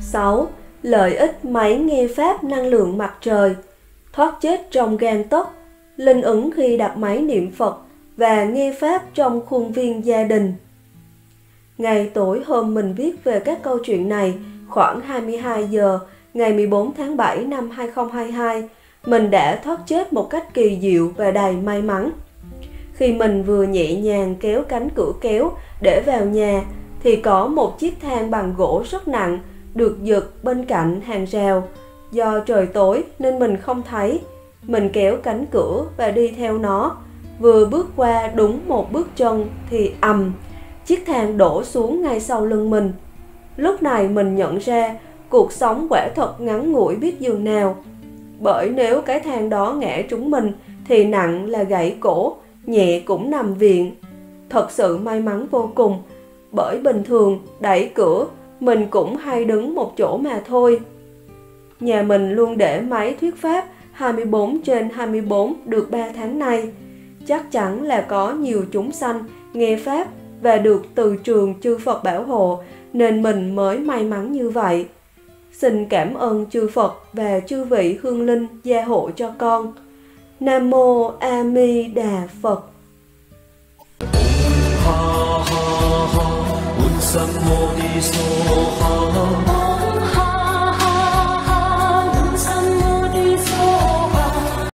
6. Lợi ích máy nghe pháp năng lượng mặt trời Thoát chết trong gan tấc Linh ứng khi đặt máy niệm Phật và nghe pháp trong khuôn viên gia đình. Ngày tối hôm mình viết về các câu chuyện này, khoảng 22 giờ, ngày 14 tháng 7 năm 2022, mình đã thoát chết một cách kỳ diệu và đầy may mắn. Khi mình vừa nhẹ nhàng kéo cánh cửa kéo để vào nhà, thì có một chiếc thang bằng gỗ rất nặng được giật bên cạnh hàng rào. Do trời tối nên mình không thấy. Mình kéo cánh cửa và đi theo nó. Vừa bước qua đúng một bước chân thì ầm, chiếc thang đổ xuống ngay sau lưng mình. Lúc này mình nhận ra cuộc sống quả thật ngắn ngủi biết dường nào. Bởi nếu cái thang đó ngã trúng mình thì nặng là gãy cổ, nhẹ cũng nằm viện. Thật sự may mắn vô cùng, bởi bình thường đẩy cửa mình cũng hay đứng một chỗ mà thôi. Nhà mình luôn để máy thuyết pháp 24 trên 24 được 3 tháng nay. Chắc chắn là có nhiều chúng sanh nghe pháp và được từ trường chư Phật bảo hộ nên mình mới may mắn như vậy. Xin cảm ơn chư Phật và chư vị hương linh gia hộ cho con. Nam mô A Di Đà Phật. ha ha ha, un sam mô ni so ha.